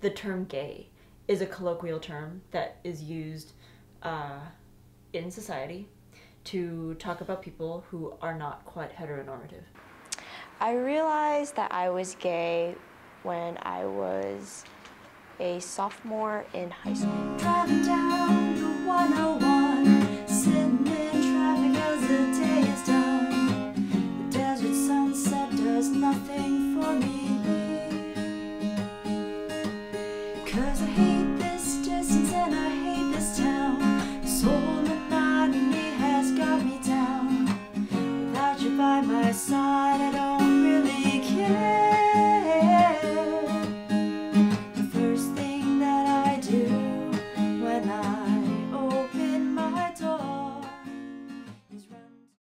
the term gay is a colloquial term that is used uh, in society to talk about people who are not quite heteronormative. I realized that I was gay when I was a sophomore in high school. Cause I hate this distance and I hate this town. This whole monotony has got me down. Without you by my side, I don't.